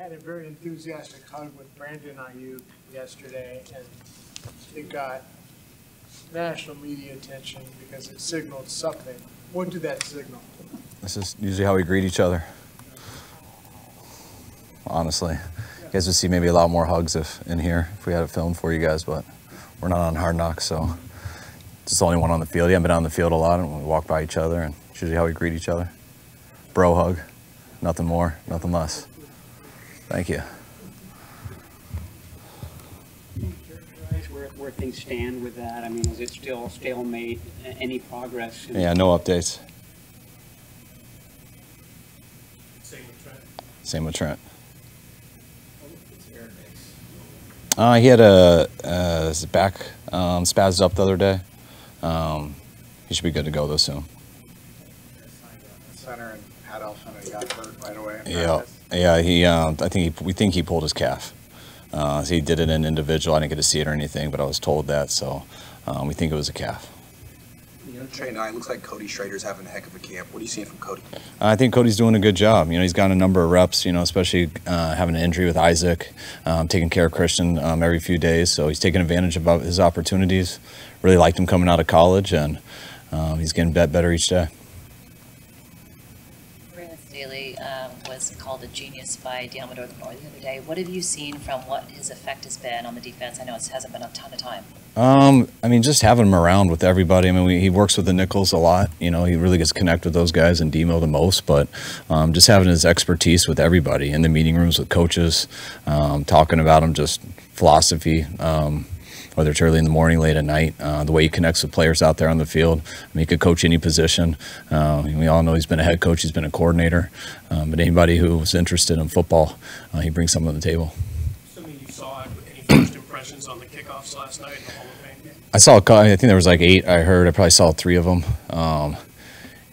had a very enthusiastic hug with Brandon Aiyuk yesterday, and it got national media attention because it signaled something. What did that signal? This is usually how we greet each other. Honestly, you guys would see maybe a lot more hugs if in here if we had it filmed for you guys, but we're not on Hard Knocks, so it's the only one on the field. You haven't been on the field a lot, and we walk by each other, and it's usually how we greet each other. Bro hug, nothing more, nothing less. Thank you. Can you characterize where, where things stand with that? I mean, is it still stalemate? A- Any progress? in- Yeah, no updates. Same with Trent. Same with Trent. Uh, he had a uh, his back um, spazzed up the other day. Um, he should be good to go though soon. Center and Pat Elflein got hurt right away. Yeah, practice. Yeah. He, uh, I think he, we think he pulled his calf. Uh, he did it in individual. I didn't get to see it or anything, but I was told that. So um, we think it was a calf. You know, Trey Nye, looks like Cody Schrader's having a heck of a camp. What are you seeing from Cody? I think Cody's doing a good job. You know, he's gotten a number of reps. You know, especially uh, having an injury with Isaac, um, taking care of Christian um, every few days. So he's taking advantage of his opportunities. Really liked him coming out of college, and um, he's getting better each day. A genius by Diamond North the other day. What have you seen from what his effect has been on the defense? I know it hasn't been a ton of time. Um, I mean, just having him around with everybody. I mean, we, he works with the nickels a lot. You know, he really gets connected with those guys and Demo the most. But um, just having his expertise with everybody in the meeting rooms with coaches, um, talking about him, just philosophy. Um, whether it's early in the morning, late at night, uh, the way he connects with players out there on the field. I mean, he could coach any position. Uh, we all know he's been a head coach, he's been a coordinator. Um, but anybody who's interested in football, uh, he brings something to the table. Something you saw, any first impressions on the kickoffs last night in the Hall of Fame game? I saw, I think there was like eight. I heard. I probably saw three of them, um,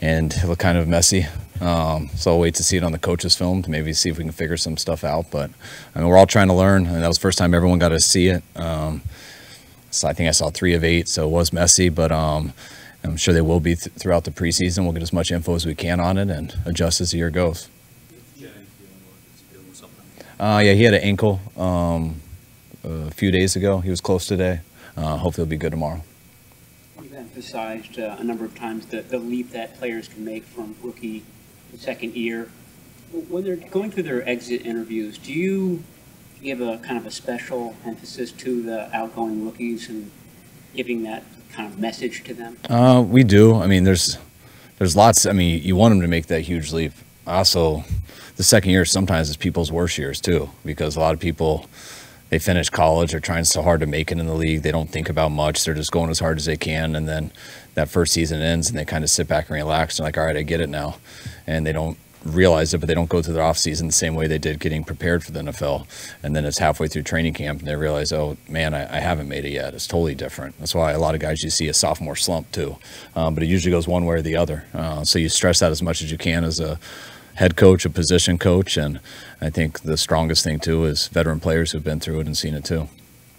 and it looked kind of messy. Um, so I'll wait to see it on the coaches' film to maybe see if we can figure some stuff out. But I mean, we're all trying to learn, and that was the first time everyone got to see it. Um, so I think I saw three of eight, so it was messy, but um, I'm sure they will be th- throughout the preseason. We'll get as much info as we can on it and adjust as the year goes. Uh, yeah, he had an ankle um, a few days ago. He was close today. Uh, hopefully, he'll be good tomorrow. You've emphasized uh, a number of times the, the leap that players can make from rookie to second year. When they're going through their exit interviews, do you give a kind of a special emphasis to the outgoing rookies and giving that kind of message to them? Uh, we do. I mean, there's there's lots. I mean, you want them to make that huge leap. Also, the second year sometimes is people's worst years too, because a lot of people they finish college, they're trying so hard to make it in the league, they don't think about much. They're just going as hard as they can, and then that first season ends, and they kind of sit back and relax, and like, all right, I get it now, and they don't realize it, but they don't go through their off season the same way they did getting prepared for the NFL. And then it's halfway through training camp and they realize, oh man, I, I haven't made it yet. It's totally different. That's why a lot of guys you see a sophomore slump too, um, but it usually goes one way or the other. Uh, so you stress that as much as you can as a head coach, a position coach, and I think the strongest thing too is veteran players who've been through it and seen it too.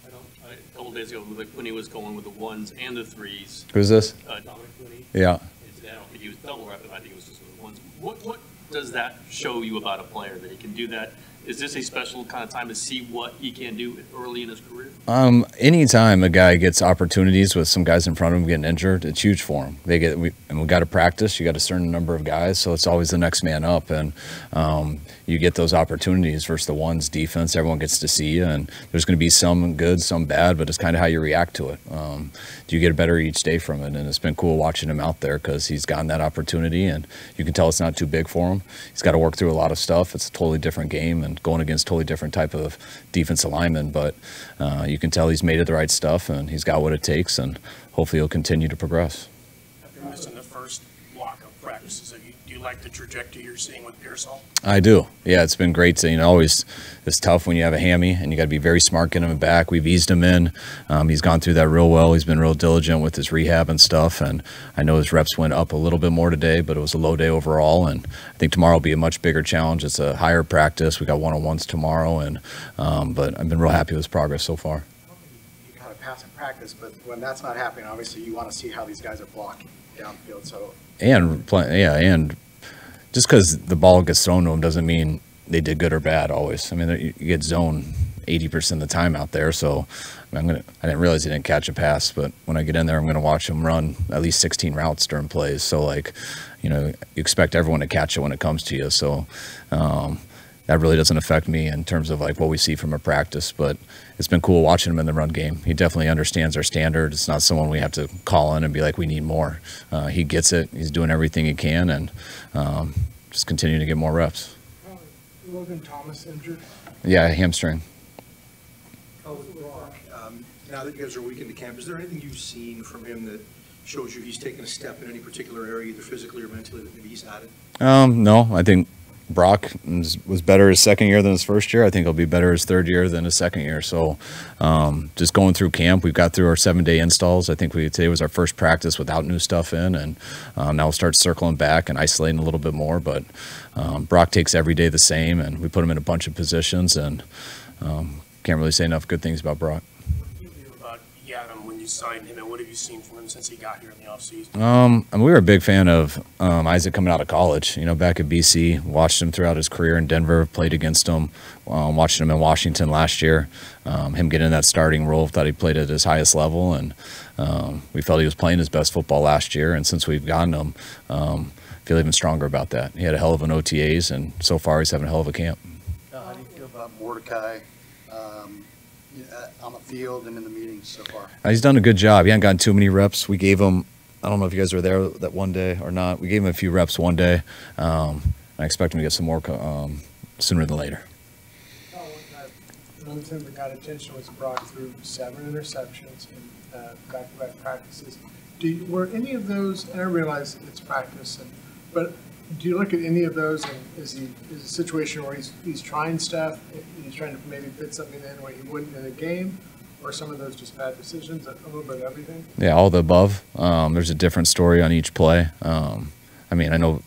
I don't, I, a couple days ago, like, when he was going with the ones and the threes, Who's this? uh, Dominick Puni, Yeah. is that, I don't think he was double I think it was just with the ones. What, what does that show you about a player, that he can do that? Is this a special kind of time to see what he can do early in his career? Um, anytime a guy gets opportunities with some guys in front of him getting injured, it's huge for him. They get we, and we got to practice. You got a certain number of guys, so it's always the next man up, and um, you get those opportunities versus the ones defense. Everyone gets to see you, and there's going to be some good, some bad, but it's kind of how you react to it. Um, do you get better each day from it? And it's been cool watching him out there because he's gotten that opportunity, and you can tell it's not too big for him. He's got to work through a lot of stuff. It's a totally different game and going against totally different type of defensive lineman, but uh, you can tell he's made it the right stuff and he's got what it takes, and hopefully he'll continue to progress. Missing the first block of practices, do you, do you like the trajectory you're seeing with Pearsall? I do. Yeah, it's been great to, you know, always it's tough when you have a hammy and you got to be very smart getting him back. We've eased him in. Um, he's gone through that real well. He's been real diligent with his rehab and stuff. And I know his reps went up a little bit more today, but it was a low day overall. And I think tomorrow will be a much bigger challenge. It's a higher practice. We got one on ones tomorrow. And, um, but I've been real happy with his progress so far. Pass in practice, but when that's not happening, obviously you want to see how these guys are blocking downfield. So and play, yeah, and just because the ball gets thrown to him doesn't mean they did good or bad always. I mean, you get zone 80% of the time out there. So I, I'm gonna, I didn't realize he didn't catch a pass, but when I get in there, I'm to watch him run at least 16 routes during plays. So like, you know, you expect everyone to catch it when it comes to you. So um, that really doesn't affect me in terms of like what we see from a practice, but it's been cool watching him in the run game. He definitely understands our standard. It's not someone we have to call in and be like, we need more. Uh, he gets it. He's doing everything he can and um, just continuing to get more reps. Logan Thomas injured. Yeah, hamstring. Um, Now that you guys are a week into camp, is there anything you've seen from him that shows you he's taken a step in any particular area, either physically or mentally, that maybe he's added? Um, no, I think Brock was better his second year than his first year. I think he'll be better his third year than his second year. So, um, just going through camp, we've got through our seven day installs. I think we today was our first practice without new stuff in, and um, now we'll start circling back and isolating a little bit more. But um, Brock takes every day the same, and we put him in a bunch of positions, and um, can't really say enough good things about Brock. What do you feel about Yiadom when you signed him, and what have you seen from him since he got here in the offseason? Um, and we were a big fan of um, Isaac coming out of college. You know, back at BC, watched him throughout his career in Denver, played against him, um, watching him in Washington last year. Um, him getting in that starting role, thought he played at his highest level, and um, we felt he was playing his best football last year. And since we've gotten him, um, feel even stronger about that. He had a hell of an OTAs, and so far he's having a hell of a camp. Now, how do you feel about Mordecai um, yeah, on the field and in the meetings so far? Uh, He's done a good job. He hasn't gotten too many reps. We gave him, I don't know if you guys were there that one day or not. We gave him a few reps one day. Um, I expect him to get some more um, sooner than later. Oh, uh, One thing that got attention was Brock threw seven interceptions in uh, back-to-back practices. Do you, were any of those, and I realize it's practice, and, but do you look at any of those is he, is a situation where he's, he's trying stuff, he's trying to maybe fit something in where he wouldn't in a game? Or some of those just bad decisions, a little bit of everything? Yeah, all the above. Um, there's a different story on each play. Um, I mean, I know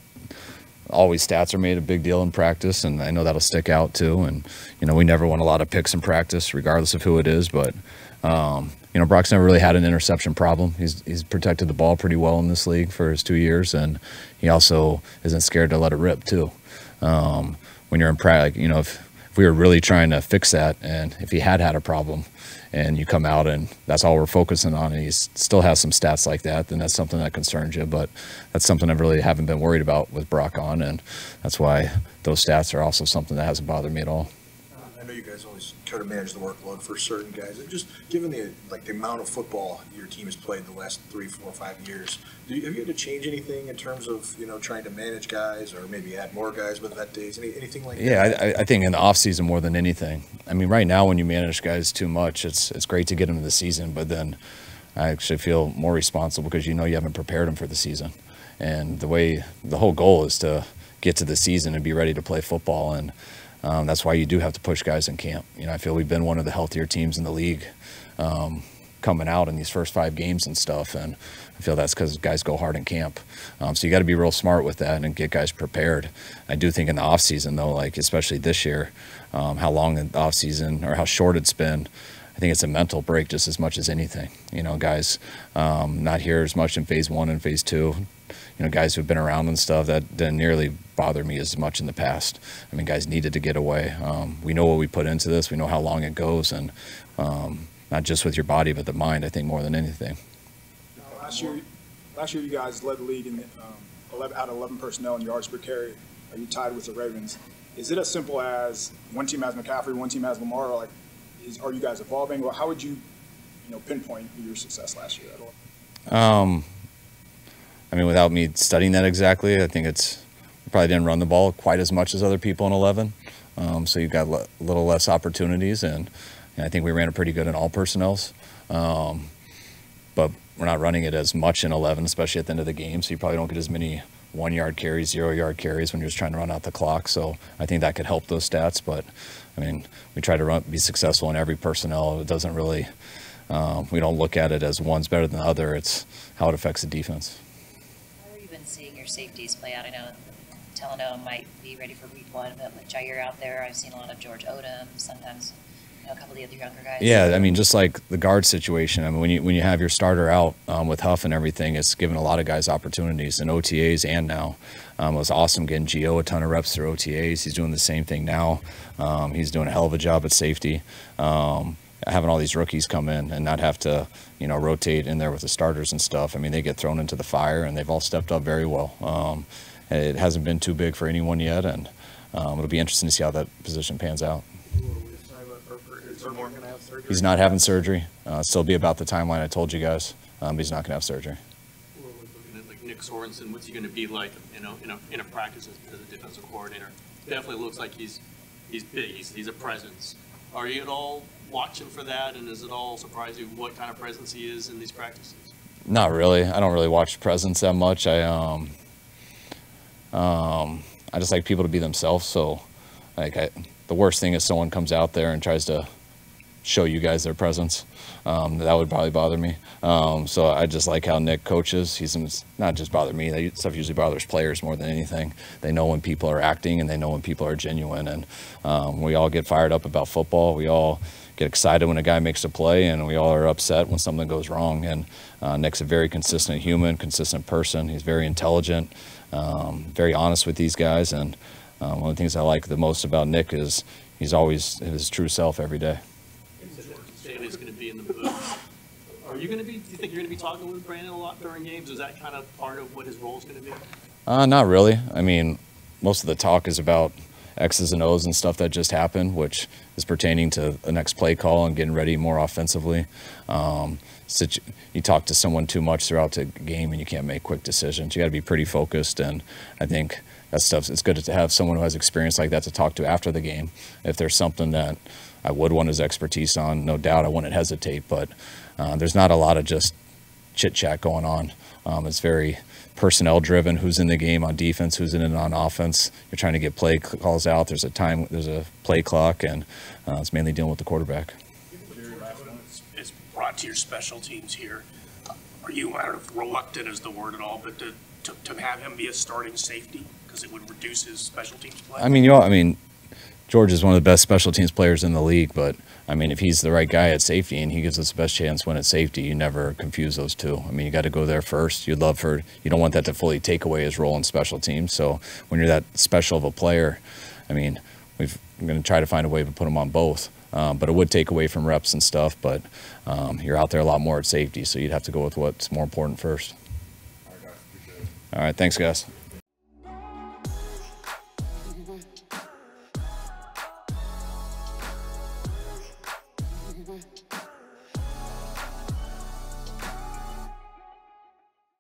always stats are made a big deal in practice, and I know that'll stick out too. And you know, we never won a lot of picks in practice, regardless of who it is. But um, you know, Brock's never really had an interception problem. He's he's protected the ball pretty well in this league for his two years, and he also isn't scared to let it rip too. Um, when you're in practice, you know, if if we were really trying to fix that, and if he had had a problem, and you come out and that's all we're focusing on, and he still has some stats like that, then that's something that concerns you. But that's something I really haven't been worried about with Brock on, and that's why those stats are also something that hasn't bothered me at all. I know you guys always try to manage the workload for certain guys, and just given the, like, the amount of football your team has played the last three, four, five years, do you, have you had to change anything in terms of, you know, trying to manage guys, or maybe add more guys with vet days, any, anything like that? Yeah, I, I- I think in the off season more than anything. I mean, right now when you manage guys too much, it's it's great to get them in the season, but then I actually feel more responsible because you know you haven't prepared them for the season, and the way the whole goal is to get to the season and be ready to play football, and um, that's why you do have to push guys in camp. You know, I feel we've been one of the healthier teams in the league. Um, coming out in these first five games and stuff and I feel that's because guys go hard in camp um, so you got to be real smart with that and get guys prepared I do think in the off season though like especially this year um, how long the off season or how short it's been I think it's a mental break just as much as anything you know guys um, not here as much in phase one and phase two you know guys who've been around and stuff that didn't nearly bother me as much in the past I mean guys needed to get away um, we know what we put into this we know how long it goes and um, not just with your body but the mind I think more than anything Last year, last year you guys led the league in um, 11, out of 11 personnel in yards per carry. Are you tied with the Ravens? Is it as simple as one team has McCaffrey, one team has Lamar? Or like, is, are you guys evolving? Or how would you, you know, pinpoint your success last year at all? Um, I mean, without me studying that exactly, I think it's probably didn't run the ball quite as much as other people in 11. Um, so you've got a little less opportunities, and, and I think we ran it pretty good in all personnels. Um, but we're not running it as much in 11, especially at the end of the game. So you probably don't get as many one yard carries, zero yard carries when you're just trying to run out the clock. So I think that could help those stats. But I mean, we try to run, be successful in every personnel. It doesn't really, um, we don't look at it as one's better than the other. It's how it affects the defense. Been seeing your safeties play out? I know Teleno might be ready for week one, but with Jair out there, I've seen a lot of George Odum, sometimes you know, a couple of the other younger guys? Yeah, I mean, just like the guard situation. I mean, when you when you have your starter out um, with Huff and everything, it's given a lot of guys opportunities in OTAs and now. Um, it was awesome getting Gio a ton of reps through OTAs. He's doing the same thing now. Um, he's doing a hell of a job at safety. Um, having all these rookies come in and not have to, you know, rotate in there with the starters and stuff. I mean, they get thrown into the fire and they've all stepped up very well. Um, it hasn't been too big for anyone yet, and um, it'll be interesting to see how that position pans out. He's not having surgery. Uh, still be about the timeline I told you guys. Um, he's not going to have surgery. Nick Sorensen, what's he gonna be like, you know, in a, in a practice as, as a defensive coordinator? Definitely looks like he's, he's big, he's, he's a presence. Are you at all watching for that, and is it all surprise you what kind of presence he is in these practices? Not really. I don't really watch presence that much. I um, um, I just like people to be themselves. So, like, I, the worst thing is someone comes out there and tries to show you guys their presence. Um, that would probably bother me. Um, so I just like how Nick coaches. He's not just bother me. That stuff usually bothers players more than anything. They know when people are acting and they know when people are genuine. And um, we all get fired up about football. We all get excited when a guy makes a play, and we all are upset when something goes wrong. And uh, Nick's a very consistent human, consistent person. He's very intelligent, um, very honest with these guys. And uh, one of the things I like the most about Nick is he's always his true self every day. Staley's gonna be in the booth. Are you gonna be, do you think you're gonna be talking with Brandon a lot during games? Is that kind of part of what his role is gonna be? Uh, not really. I mean, most of the talk is about X's and O's and stuff that just happened, which is pertaining to the next play call and getting ready more offensively. Um, you talk to someone too much throughout the game and you can't make quick decisions. You got to be pretty focused, and I think that stuff. It's good to have someone who has experience like that to talk to after the game. If there's something that I would want his expertise on, no doubt I wouldn't hesitate. But uh, there's not a lot of just chit chat going on. Um, it's very personnel driven. Who's in the game on defense? Who's in it on offense? You're trying to get play calls out. There's a time. There's a play clock, and uh, it's mainly dealing with the quarterback. It's brought to your special teams here. Are you, I don't know if reluctant is the word at all, but to, to, to have him be a starting safety? Because it would reduce his special teams play? I mean, you all, I mean, George is one of the best special teams players in the league, but I mean, if he's the right guy at safety and he gives us the best chance when at safety, you never confuse those two. I mean, you got to go there first. You'd love for you don't want that to fully take away his role in special teams. So when you're that special of a player, I mean, we've, we're going to try to find a way to put him on both. Um, but it would take away from reps and stuff. But um, you're out there a lot more at safety, so you'd have to go with what's more important first. All right, thanks, guys.